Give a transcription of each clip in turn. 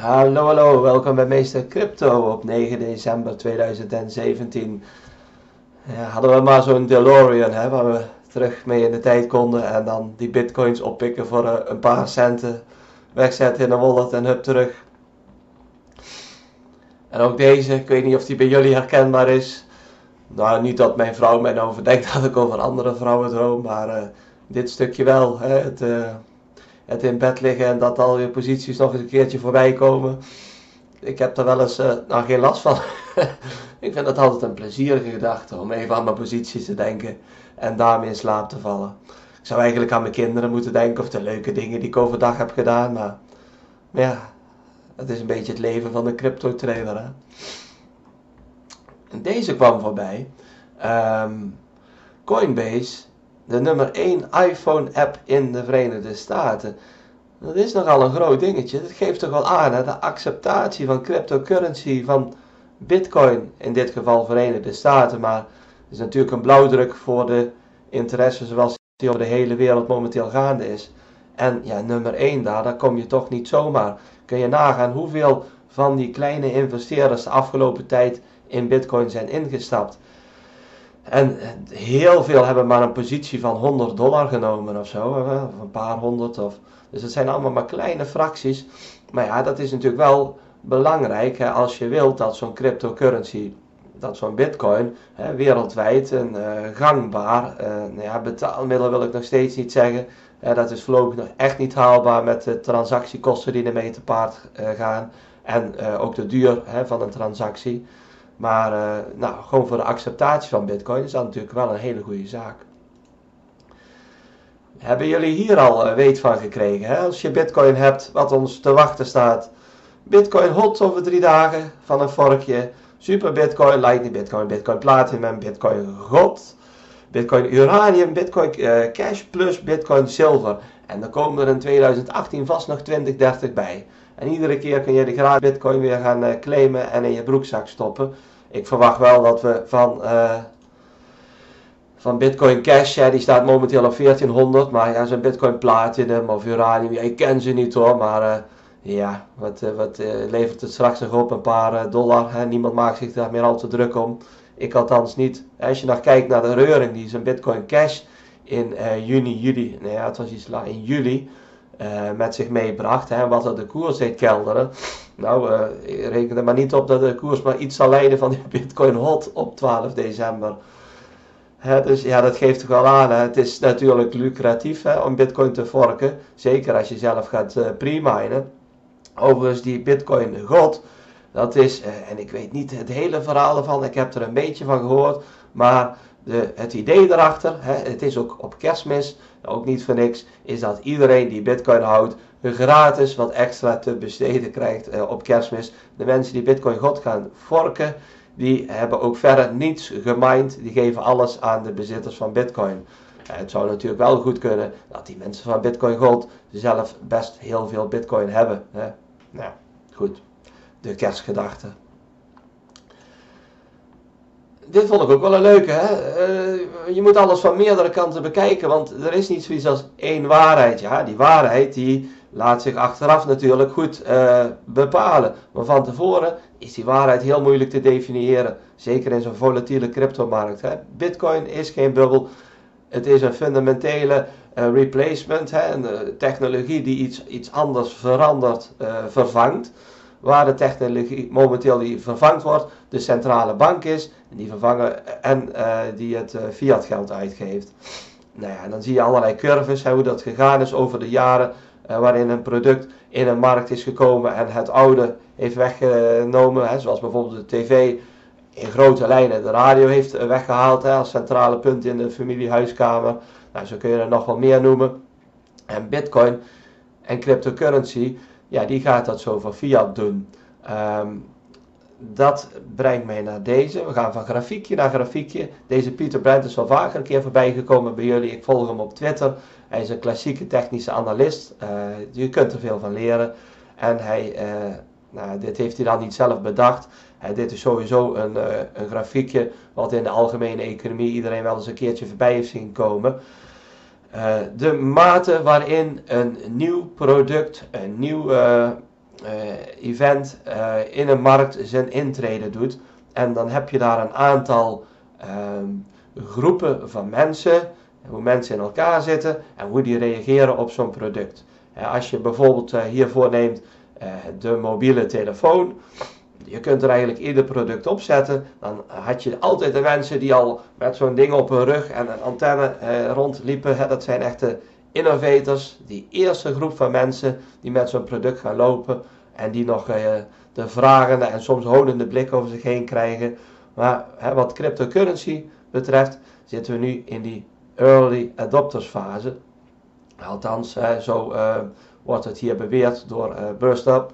Hallo, hallo, welkom bij Meester Crypto op 9 december 2017. Ja, hadden we maar zo'n DeLorean hè, waar we terug mee in de tijd konden en dan die bitcoins oppikken voor eh, een paar centen, wegzetten in een wallet en hup terug. En ook deze, ik weet niet of die bij jullie herkenbaar is. Nou, niet dat mijn vrouw mij nou verdenkt dat ik over andere vrouwen droom, maar uh, dit stukje wel. Hè, het, uh, het in bed liggen en dat al je posities nog eens een keertje voorbij komen. Ik heb er wel eens uh, nou, geen last van. ik vind het altijd een plezierige gedachte om even aan mijn posities te denken en daarmee in slaap te vallen. Ik zou eigenlijk aan mijn kinderen moeten denken of de leuke dingen die ik overdag heb gedaan, maar, ja, het is een beetje het leven van een crypto trader. Hè? En deze kwam voorbij. Um, Coinbase de nummer 1 iPhone-app in de Verenigde Staten. Dat is nogal een groot dingetje. Dat geeft toch wel aan hè? de acceptatie van cryptocurrency, van Bitcoin, in dit geval Verenigde Staten. Maar het is natuurlijk een blauwdruk voor de interesse zoals die over de hele wereld momenteel gaande is. En ja, nummer 1 daar, daar kom je toch niet zomaar. Kun je nagaan hoeveel van die kleine investeerders de afgelopen tijd in Bitcoin zijn ingestapt. En heel veel hebben maar een positie van 100 dollar genomen of zo, of een paar honderd. Of, dus het zijn allemaal maar kleine fracties. Maar ja, dat is natuurlijk wel belangrijk hè, als je wilt dat zo'n cryptocurrency, dat zo'n bitcoin, hè, wereldwijd een uh, gangbaar, uh, nou ja, betaalmiddel wil ik nog steeds niet zeggen. Dat is voorlopig nog echt niet haalbaar met de transactiekosten die ermee te paard gaan. En ook de duur hè, van een transactie. Maar uh, nou, gewoon voor de acceptatie van Bitcoin is dat natuurlijk wel een hele goede zaak. Hebben jullie hier al uh, weet van gekregen? Hè? Als je Bitcoin hebt, wat ons te wachten staat. Bitcoin hot over drie dagen van een vorkje. Super Bitcoin, Lightning Bitcoin, Bitcoin Platinum, Bitcoin God, Bitcoin Uranium, Bitcoin uh, Cash plus Bitcoin Silver. En dan komen er in 2018 vast nog 20, 30 bij. En iedere keer kun je de gratis bitcoin weer gaan uh, claimen en in je broekzak stoppen. Ik verwacht wel dat we van, uh, van Bitcoin Cash, ja, die staat momenteel op 1400. Maar ja, zo'n Bitcoin Platinum of Uranium, ik ken ze niet hoor. Maar ja, wat, wat levert het straks nog op? Een paar dollar. Hè? Niemand maakt zich daar meer al te druk om. Ik althans niet. Als je nog kijkt naar de reuring die zo'n Bitcoin Cash in juni, juli, nou ja, het was iets in juli uh, met zich meebracht. Hè, wat er de koers deed kelderen. Nou, uh, reken er maar niet op dat de koers maar iets zal leiden van die Bitcoin hot op 12 december. Dus ja, dat geeft toch wel aan. Hè. Het is natuurlijk lucratief hè, om Bitcoin te forken. Zeker als je zelf gaat uh, pre-minen. Overigens, die Bitcoin God, dat is, en ik weet niet het hele verhaal ervan, ik heb er een beetje van gehoord. Maar het idee erachter, hè, het is ook op kerstmis, ook niet voor niks, is dat iedereen die bitcoin houdt gratis wat extra te besteden krijgt uh, op kerstmis. De mensen die bitcoin god gaan forken, die hebben ook verder niets gemined, die geven alles aan de bezitters van bitcoin. Uh, het zou natuurlijk wel goed kunnen dat die mensen van bitcoin god zelf best heel veel bitcoin hebben. Hè? Nou, goed, de kerstgedachte dit vond ik ook wel een leuke. Hè? Uh, je moet alles van meerdere kanten bekijken, want er is niet zoiets als één waarheid. Ja, die waarheid die laat zich achteraf natuurlijk goed uh, bepalen. Maar van tevoren is die waarheid heel moeilijk te definiëren. Zeker in zo'n volatiele cryptomarkt. Hè? Bitcoin is geen bubbel. Het is een fundamentele uh, replacement, hè? een technologie die iets, iets anders verandert, vervangt waar de technologie momenteel die vervangt wordt, de centrale bank is, die vervangen en uh, die het uh, fiat geld uitgeeft. Nou ja, dan zie je allerlei curves, hoe dat gegaan is over de jaren, uh, waarin een product in een markt is gekomen en het oude heeft weggenomen, hè, zoals bijvoorbeeld de tv in grote lijnen de radio heeft weggehaald hè, als centrale punt in de familiehuiskamer. Nou, zo kun je er nog wel meer noemen. En bitcoin en cryptocurrency ja, die gaat dat zo van fiat doen. Um, dat brengt mij naar deze. We gaan van grafiekje naar grafiekje. Deze Pieter Brent is wel vaker een keer voorbij gekomen bij jullie. Ik volg hem op Twitter. Hij is een klassieke technische analist. Uh, je kunt er veel van leren. En hij, uh, nou, dit heeft hij dan niet zelf bedacht. Uh, dit is sowieso een, een grafiekje wat in de algemene economie iedereen wel eens een keertje voorbij heeft zien komen. De mate waarin een nieuw product, een nieuw event in een markt zijn intrede doet. En dan heb je daar een aantal ehm, groepen van mensen, hoe mensen in elkaar zitten en hoe die reageren op zo'n product. als je bijvoorbeeld hiervoor neemt de mobiele telefoon, je kunt er eigenlijk ieder product op zetten. Dan had je altijd de mensen die al met zo'n ding op hun rug en een antenne eh, rondliepen. Dat zijn echte innovators. Die eerste groep van mensen die met zo'n product gaan lopen. En die nog eh, de vragende en soms honende blik over zich heen krijgen. Maar wat cryptocurrency betreft zitten we nu in die early adopters fase. Althans, zo uh, wordt het hier beweerd door uh, Burst Up.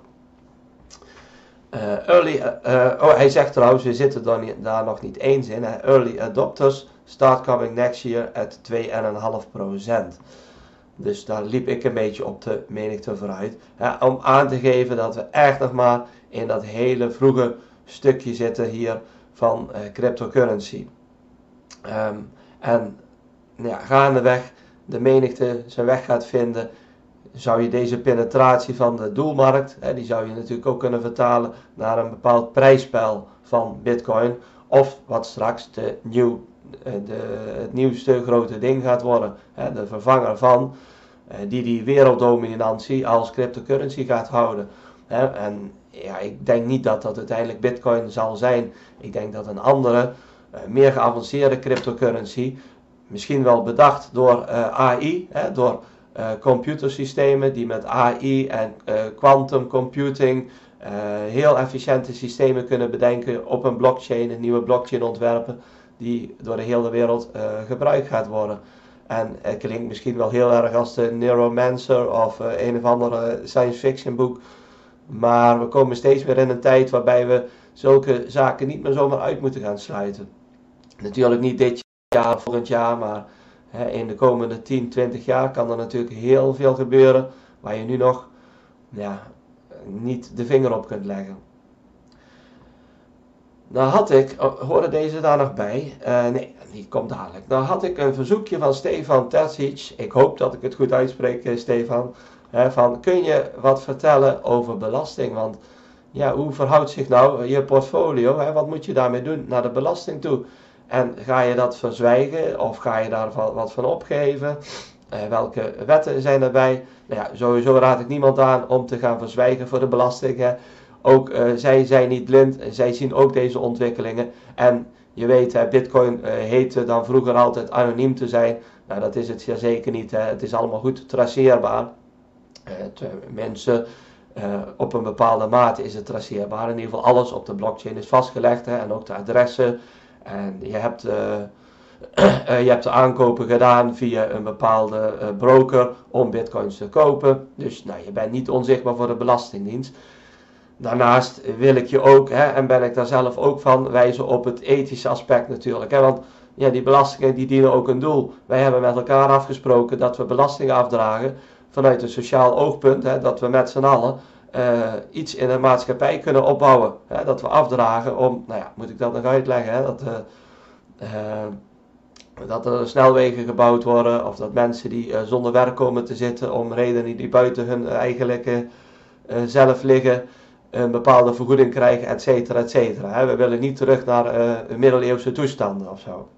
Uh, early, oh, hij zegt trouwens, we zitten niet, daar nog niet eens in. Early adopters start coming next year at 2,5%. Dus daar liep ik een beetje op de menigte vooruit. Hè, om aan te geven dat we echt nog maar in dat hele vroege stukje zitten hier van uh, cryptocurrency. Um, en ja, gaandeweg de menigte zijn weg gaat vinden zou je deze penetratie van de doelmarkt, hè, die zou je natuurlijk ook kunnen vertalen naar een bepaald prijsspel van Bitcoin. Of wat straks de eh, de, het nieuwste grote ding gaat worden. Hè, de vervanger van, eh, die die werelddominantie als cryptocurrency gaat houden. Hè. En ja, ik denk niet dat dat uiteindelijk Bitcoin zal zijn. Ik denk dat een andere, eh, meer geavanceerde cryptocurrency, misschien wel bedacht door AI, hè, door computersystemen die met AI en quantum computing heel efficiënte systemen kunnen bedenken op een blockchain, een nieuwe blockchain ontwerpen die door de hele wereld gebruikt gaat worden. En het klinkt misschien wel heel erg als de Neuromancer of een of andere science fiction boek. Maar we komen steeds weer in een tijd waarbij we zulke zaken niet meer zomaar uit moeten gaan sluiten. Natuurlijk niet dit jaar, volgend jaar, maar in de komende 10, 20 jaar kan er natuurlijk heel veel gebeuren waar je nu nog ja, niet de vinger op kunt leggen. Nou had ik, oh, hoorde deze daar nog bij? Uh, nee, die komt dadelijk. Nou had ik een verzoekje van Stefan Terzic. Ik hoop dat ik het goed uitspreek, eh, Stefan. van, kun je wat vertellen over belasting? Want ja, hoe verhoudt zich nou je portfolio? Hè? Wat moet je daarmee doen naar de belasting toe? En ga je dat verzwijgen of ga je daar wat van opgeven? Welke wetten zijn erbij? Nou ja, sowieso raad ik niemand aan om te gaan verzwijgen voor de belastingen. Ook uh, zij zijn niet blind, zij zien ook deze ontwikkelingen. En je weet, Bitcoin uh, heette dan vroeger altijd anoniem te zijn. Nou, dat is het zeker niet. Het is allemaal goed traceerbaar. mensen, op een bepaalde mate is het traceerbaar. In ieder geval alles op de blockchain is vastgelegd. En ook de adressen en je hebt, je hebt de aankopen gedaan via een bepaalde broker om bitcoins te kopen. Dus nou, je bent niet onzichtbaar voor de Belastingdienst. Daarnaast wil ik je ook, hè, en ben ik daar zelf ook van, wijzen op het ethische aspect natuurlijk. Hè, want ja, die belastingen die dienen ook een doel. Wij hebben met elkaar afgesproken dat we belastingen afdragen vanuit een sociaal oogpunt. Hè, dat we met z'n allen uh, iets in een maatschappij kunnen opbouwen. Hè, dat we afdragen om, nou ja, moet ik dat nog uitleggen, hè, dat, uh, dat er snelwegen gebouwd worden of dat mensen die zonder werk komen te zitten om redenen die buiten hun eigenlijke zelf liggen, een bepaalde vergoeding krijgen, et cetera, et cetera. We willen niet terug naar middeleeuwse toestanden of zo.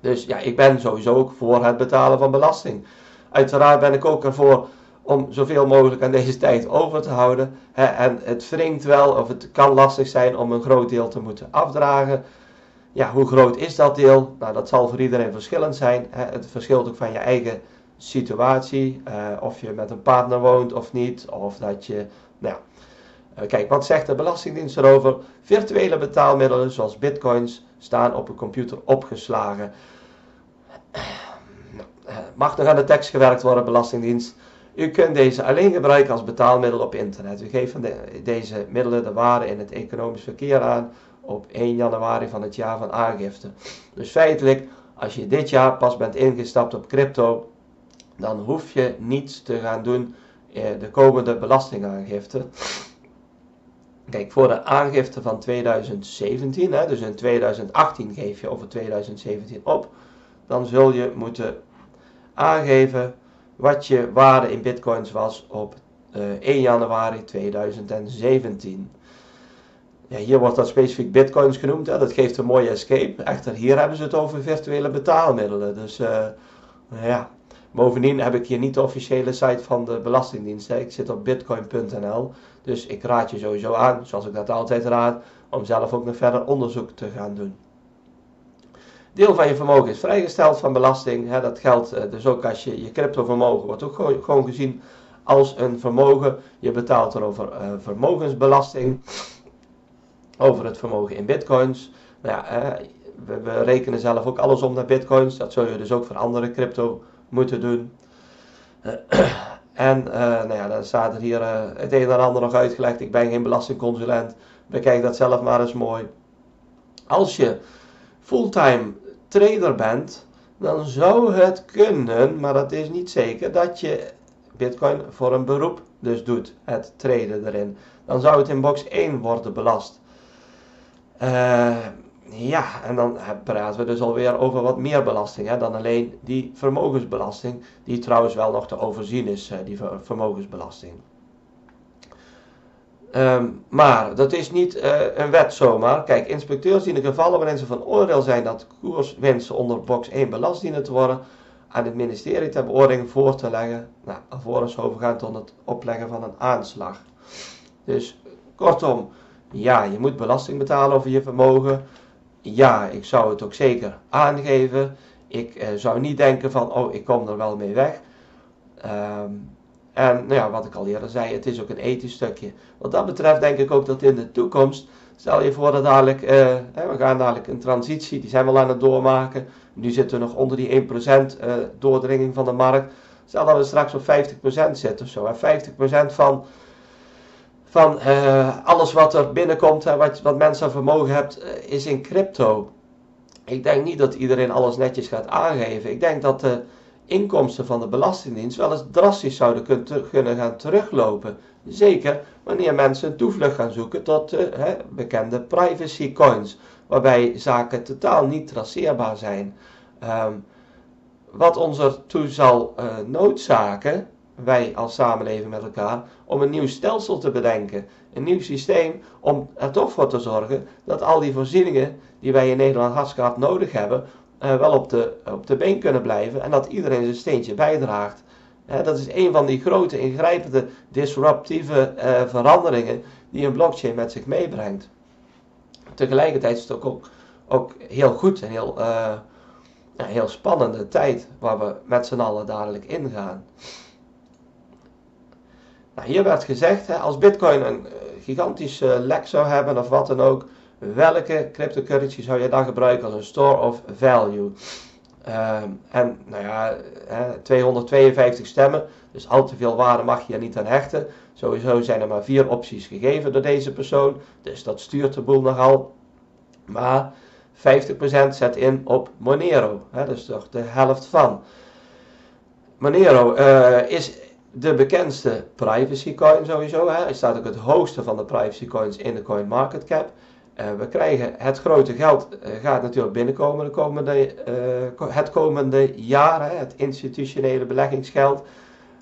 Dus ja, ik ben sowieso ook voor het betalen van belasting. Uiteraard ben ik ook ervoor om zoveel mogelijk aan deze tijd over te houden. en het wringt wel, of het kan lastig zijn om een groot deel te moeten afdragen. Ja, hoe groot is dat deel? Nou, dat zal voor iedereen verschillend zijn. het verschilt ook van je eigen situatie. Uh, of je met een partner woont of niet. Of dat je, nou uh, kijk, wat zegt de Belastingdienst erover? Virtuele betaalmiddelen zoals bitcoins staan op een computer opgeslagen. Nou, eh, mag nog aan de tekst gewerkt worden, Belastingdienst? U kunt deze alleen gebruiken als betaalmiddel op internet. U geeft deze middelen de waarde in het economisch verkeer aan op 1 januari van het jaar van aangifte. Dus feitelijk, als je dit jaar pas bent ingestapt op crypto, dan hoef je niets te gaan doen eh, de komende belastingaangifte. Kijk, voor de aangifte van 2017, hè, dus in 2018 geef je over 2017 op, dan zul je moeten aangeven wat je waarde in bitcoins was op 1 januari 2017. Ja, hier wordt dat specifiek bitcoins genoemd. Hè. Dat geeft een mooie escape. Echter, hier hebben ze het over virtuele betaalmiddelen. Dus ja, Bovendien heb ik hier niet de officiële site van de Belastingdienst. Ik zit op bitcoin.nl. Dus ik raad je sowieso aan, zoals ik dat altijd raad, om zelf ook nog verder onderzoek te gaan doen. Deel van je vermogen is vrijgesteld van belasting. Dat geldt eh, dus ook als je je cryptovermogen wordt ook gewoon gezien als een vermogen. Je betaalt erover uh, vermogensbelasting. Over het vermogen in bitcoins. Nou ja, we, we, rekenen zelf ook alles om naar bitcoins. Dat zul je dus ook voor andere crypto moeten doen. En uh, nou ja, dan staat er hier uh, het een en ander nog uitgelegd. Ik ben geen belastingconsulent. Bekijk dat zelf maar eens mooi. Als je fulltime trader bent, dan zou het kunnen, maar dat is niet zeker, dat je Bitcoin voor een beroep dus doet, het traden erin. Dan zou het in box 1 worden belast. Uh, ja, en dan praten we dus alweer over wat meer belasting hè, dan alleen die vermogensbelasting, die trouwens wel nog te overzien is, eh, die vermogensbelasting. Um, maar dat is niet uh, een wet zomaar. Kijk, inspecteurs die in de gevallen waarin ze van oordeel zijn dat koerswinsten onder box 1 belast dienen te worden, aan het ministerie ter beoordeling voor te leggen, nou, alvorens overgaan tot het opleggen van een aanslag. Dus kortom, ja, je moet belasting betalen over je vermogen ja, ik zou het ook zeker aangeven. Ik eh, zou niet denken van, oh, ik kom er wel mee weg. Ehm, en nou ja, wat ik al eerder zei, het is ook een ethisch stukje. Wat dat betreft denk ik ook dat in de toekomst, stel je voor dat dadelijk, uh, we gaan dadelijk een transitie, die zijn we al aan het doormaken. Nu zitten we nog onder die 1% uh, eh, doordringing van de markt. Stel dat we straks op 50% zitten of zo. 50% van van uh, alles wat er binnenkomt, hè, wat, wat mensen vermogen hebt, uh, is in crypto. Ik denk niet dat iedereen alles netjes gaat aangeven. Ik denk dat de inkomsten van de Belastingdienst wel eens drastisch zouden kunnen, gaan teruglopen. Zeker wanneer mensen een toevlucht gaan zoeken tot uh, hè, bekende privacy coins, waarbij zaken totaal niet traceerbaar zijn. Um, wat ons ertoe zal noodzaken wij als samenleving met elkaar, om een nieuw stelsel te bedenken. Een nieuw systeem om er toch voor te zorgen dat al die voorzieningen die wij in Nederland hartstikke nodig hebben, uh, wel op de, op de been kunnen blijven en dat iedereen zijn steentje bijdraagt. dat is een van die grote, ingrijpende, disruptieve uh, veranderingen die een blockchain met zich meebrengt. Tegelijkertijd is het ook, ook, heel goed en heel, uh, heel spannende tijd waar we met z'n allen dadelijk ingaan. Nou, hier werd gezegd, hè, als Bitcoin een eh, gigantische lek zou hebben of wat dan ook, welke cryptocurrency zou je dan gebruiken als een store of value? Ehm, en nou ja, 252 stemmen, dus al te veel waarde mag je er niet aan hechten. Sowieso zijn er maar vier opties gegeven door deze persoon, dus dat stuurt de boel nogal. Maar 50% zet in op Monero, hè, dus toch de helft van. Monero uh, is de bekendste privacy coin sowieso. Hè. Hij staat ook het hoogste van de privacy coins in de coin market cap. Uh, we krijgen het grote geld, uh, gaat natuurlijk binnenkomen de komende, uh, het komende jaar, hè, het institutionele beleggingsgeld.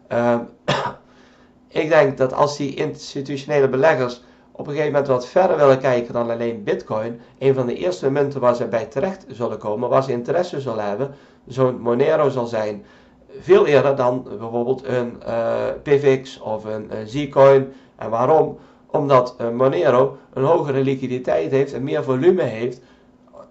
Ehm, ik denk dat als die institutionele beleggers op een gegeven moment wat verder willen kijken dan alleen Bitcoin, een van de eerste munten waar ze bij terecht zullen komen, waar ze interesse zullen hebben, zo'n Monero zal zijn veel eerder dan bijvoorbeeld een uh, PIVX of een, een Zcoin. En waarom? Omdat uh, Monero een hogere liquiditeit heeft en meer volume heeft,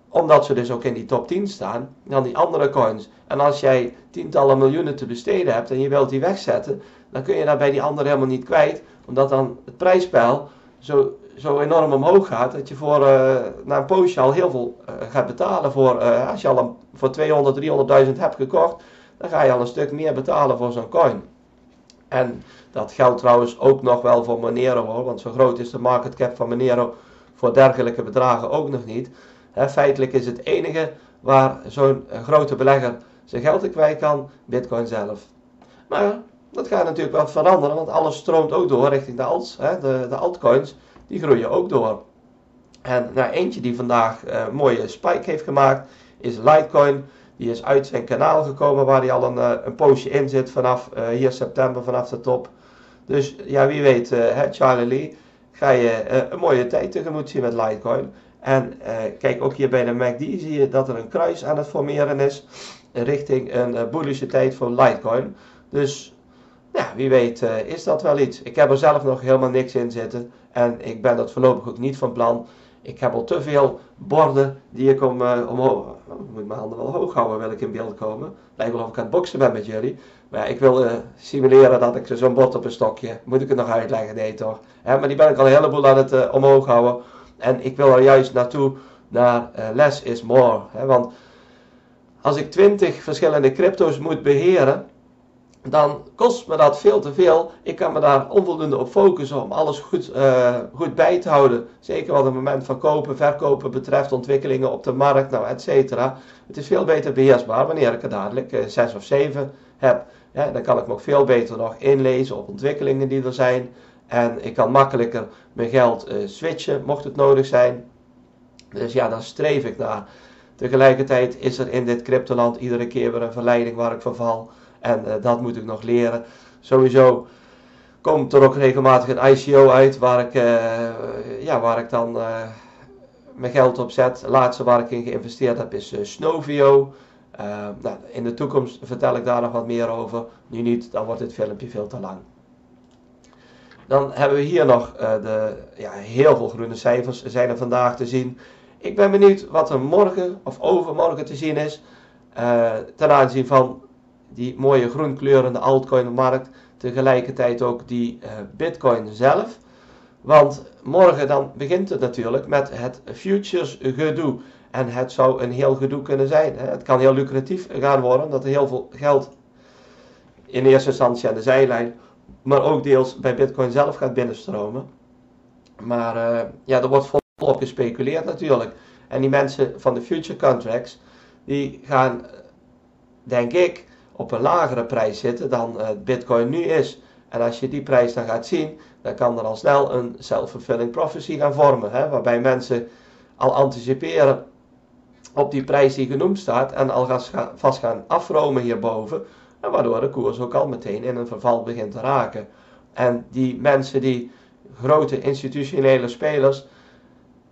omdat ze dus ook in die top 10 staan, dan die andere coins. En als jij tientallen miljoenen te besteden hebt en je wilt die wegzetten, dan kun je dat bij die andere helemaal niet kwijt, omdat dan het prijsspel zo, zo enorm omhoog gaat, dat je voor, uh, na een poosje al heel veel gaat betalen voor, als je al een, voor 200, 300.000 hebt gekocht, dan ga je al een stuk meer betalen voor zo'n coin. En dat geldt trouwens ook nog wel voor Monero hoor, want zo groot is de market cap van Monero voor dergelijke bedragen ook nog niet. feitelijk is het enige waar zo'n grote belegger zijn geld in kwijt kan, Bitcoin zelf. Maar dat gaat natuurlijk wel veranderen, want alles stroomt ook door richting de alts. de, de altcoins, die groeien ook door. En nou, eentje die vandaag een uh, mooie spike heeft gemaakt, is Litecoin. Die is uit zijn kanaal gekomen waar hij al een, eh, een poosje in zit vanaf uh, hier september, vanaf de top. Dus ja, wie weet, hè, Charlie Lee, ga je een mooie tijd tegemoet zien met Litecoin. En kijk, ook hier bij de MACD zie je dat er een kruis aan het formeren is richting een bullische tijd voor Litecoin. Dus ja, wie weet is dat wel iets. Ik heb er zelf nog helemaal niks in zitten. En ik ben dat voorlopig ook niet van plan. Ik heb al te veel borden die ik om, uh, omhoog. Ik moet mijn handen wel hoog houden, wil ik in beeld komen. Lijkt wel of ik aan het boksen ben met jullie. Maar ik wil uh, simuleren dat ik zo'n bord op een stokje. Moet ik het nog uitleggen? Nee toch? maar die ben ik al een heleboel aan het uh, omhoog houden. En ik wil er juist naartoe naar less is more. Hè? Want als ik 20 verschillende crypto's moet beheren dan kost me dat veel te veel. Ik kan me daar onvoldoende op focussen om alles goed, uh, goed bij te houden. Zeker wat het moment van kopen, verkopen betreft, ontwikkelingen op de markt, nou, et cetera. Het is veel beter beheersbaar wanneer ik er dadelijk uh, zes of zeven heb. Dan kan ik me ook veel beter nog inlezen op ontwikkelingen die er zijn. En ik kan makkelijker mijn geld uh, switchen, mocht het nodig zijn. Dus ja, daar streef ik naar. Tegelijkertijd is er in dit cryptoland iedere keer weer een verleiding waar ik van val. En uh, dat moet ik nog leren. Sowieso komt er ook regelmatig een ICO uit waar ik, uh, ja, waar ik dan uh, mijn geld op zet. De laatste waar ik in geïnvesteerd heb is Snovio. Nou, in de toekomst vertel ik daar nog wat meer over. Nu niet, dan wordt dit filmpje veel te lang. Dan hebben we hier nog de, ja, heel veel groene cijfers zijn er vandaag te zien. Ik ben benieuwd wat er morgen of overmorgen te zien is ten aanzien van die mooie groenkleurende altcoin-markt, tegelijkertijd ook die uh, bitcoin zelf. Want morgen dan begint het natuurlijk met het futures gedoe. En het zou een heel gedoe kunnen zijn. Het kan heel lucratief gaan worden, dat er heel veel geld in eerste instantie aan de zijlijn, maar ook deels bij bitcoin zelf gaat binnenstromen. Maar uh, ja, er wordt volop gespeculeerd natuurlijk. En die mensen van de future contracts, die gaan, denk ik, op een lagere prijs zitten dan uh, Bitcoin nu is. En als je die prijs dan gaat zien, dan kan er al snel een self-fulfilling prophecy gaan vormen. Hè, waarbij mensen al anticiperen op die prijs die genoemd staat en al vast gaan afromen hierboven. En waardoor de koers ook al meteen in een verval begint te raken. En die mensen, die grote institutionele spelers,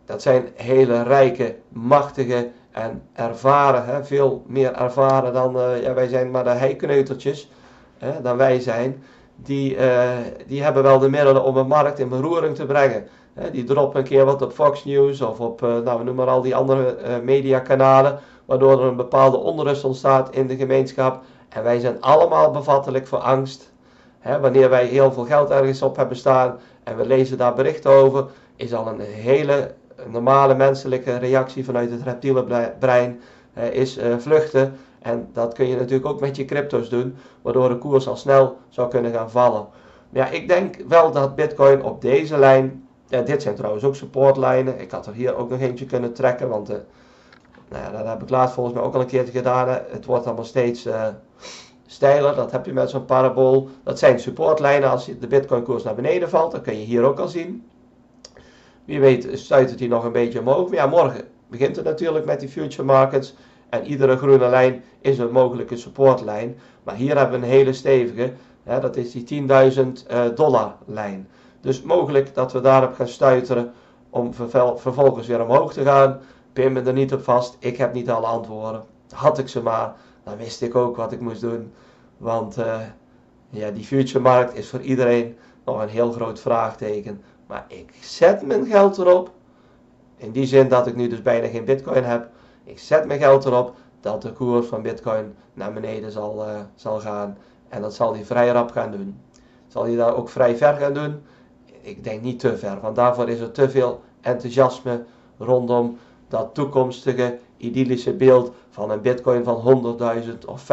dat zijn hele rijke, machtige en ervaren, hè, veel meer ervaren dan, uh, ja, wij zijn maar de heikneutertjes, hè, dan wij zijn. Die, uh, die hebben wel de middelen om een markt in beroering te brengen. Hè, die droppen een keer wat op Fox News of op, uh, nou noem maar al die andere mediakanalen, waardoor er een bepaalde onrust ontstaat in de gemeenschap. En wij zijn allemaal bevattelijk voor angst. Hè, wanneer wij heel veel geld ergens op hebben staan en we lezen daar berichten over, is al een hele normale menselijke reactie vanuit het reptiele brein uh, is uh, vluchten. En dat kun je natuurlijk ook met je crypto's doen, waardoor de koers al snel zou kunnen gaan vallen. Ja, ik denk wel dat Bitcoin op deze lijn, ja, dit zijn trouwens ook supportlijnen. Ik had er hier ook nog eentje kunnen trekken, want uh, nou ja, dat heb ik laatst volgens mij ook al een keer gedaan. Het wordt allemaal steeds steiler, dat heb je met zo'n parabool. Dat zijn supportlijnen als de Bitcoin koers naar beneden valt, dat kun je hier ook al zien. Wie weet stuit het hier nog een beetje omhoog. Maar ja, morgen begint het natuurlijk met die future markets. En iedere groene lijn is een mogelijke supportlijn. Maar hier hebben we een hele stevige. Hè, dat is die 10.000 uh, dollar lijn. Dus mogelijk dat we daarop gaan stuiteren om vervolgens weer omhoog te gaan. Pin me er niet op vast. Ik heb niet alle antwoorden. Had ik ze maar, dan wist ik ook wat ik moest doen. Want uh, ja, die future markt is voor iedereen nog een heel groot vraagteken. Maar ik zet mijn geld erop. In die zin dat ik nu dus bijna geen bitcoin heb. Ik zet mijn geld erop dat de koers van bitcoin naar beneden zal, uh, zal gaan. En dat zal hij vrij rap gaan doen. Zal hij daar ook vrij ver gaan doen? Ik denk niet te ver, want daarvoor is er te veel enthousiasme rondom dat toekomstige idyllische beeld van een bitcoin van 100.000 of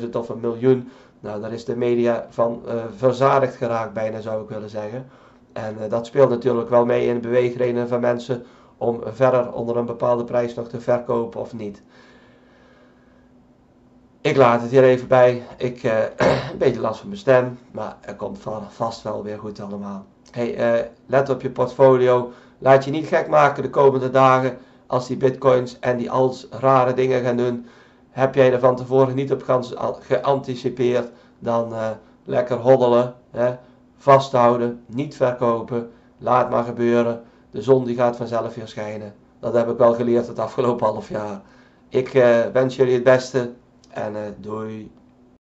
500.000 of een miljoen. Nou, daar is de media van uh, verzadigd geraakt bijna zou ik willen zeggen. En uh, dat speelt natuurlijk wel mee in de beweegredenen van mensen om verder onder een bepaalde prijs nog te verkopen of niet. Ik laat het hier even bij. Ik uh, een beetje last van mijn stem, maar het komt vast wel weer goed allemaal. Hey, uh, let op je portfolio. Laat je niet gek maken de komende dagen als die bitcoins en die als rare dingen gaan doen. Heb jij er van tevoren niet op geanticipeerd, dan lekker hoddelen. Hè? Vasthouden, niet verkopen, laat maar gebeuren. De zon die gaat vanzelf weer schijnen. Dat heb ik wel geleerd het afgelopen half jaar. Ik uh, wens jullie het beste en uh, doei.